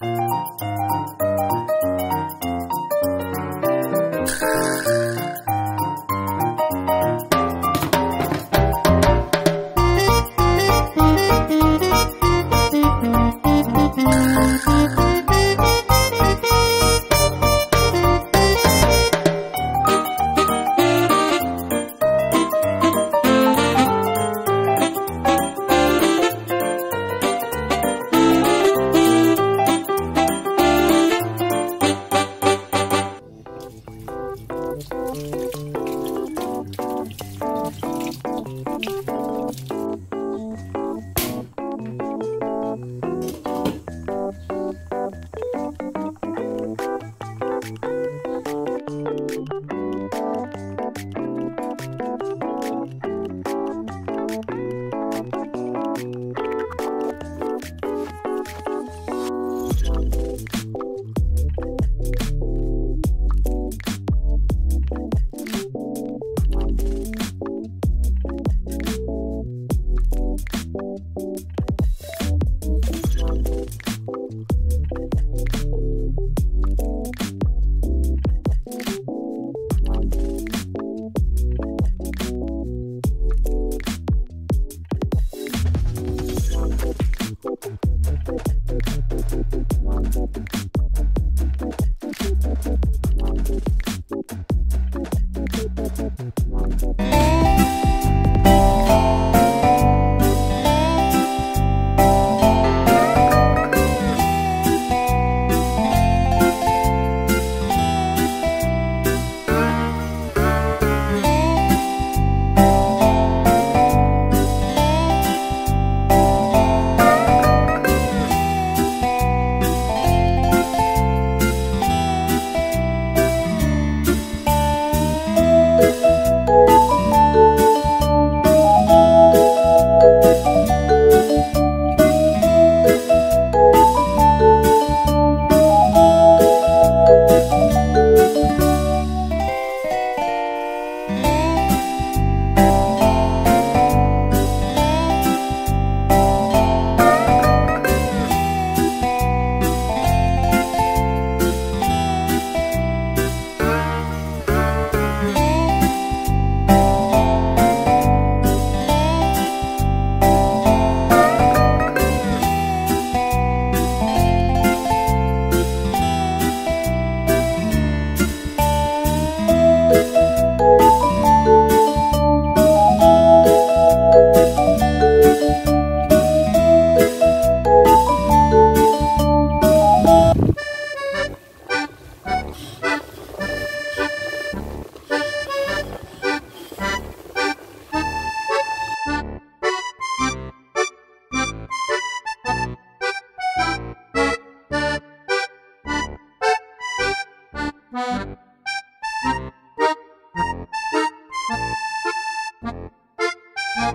Thank you. Sa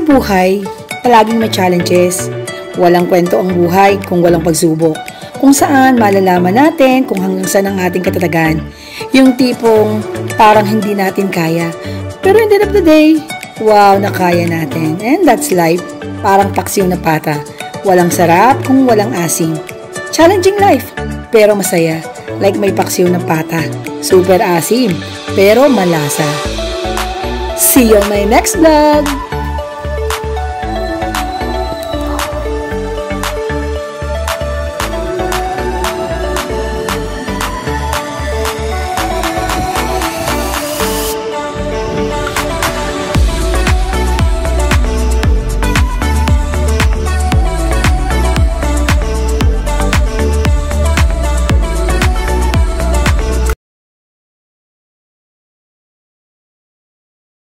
buhay, palaging may challenges. Walang kwento ang buhay kung walang pagsubok. Kung saan malalaman natin kung hanggang saan ang ating katatagan. Yung tipong parang hindi natin kaya. Pero in the end of the day, wow, nakaya natin. And that's life. Parang paksiw na pata. Walang sarap kung walang asim. Challenging life, pero masaya. Like may paksiw na pata. Super asim, pero malasa. See you on my next vlog!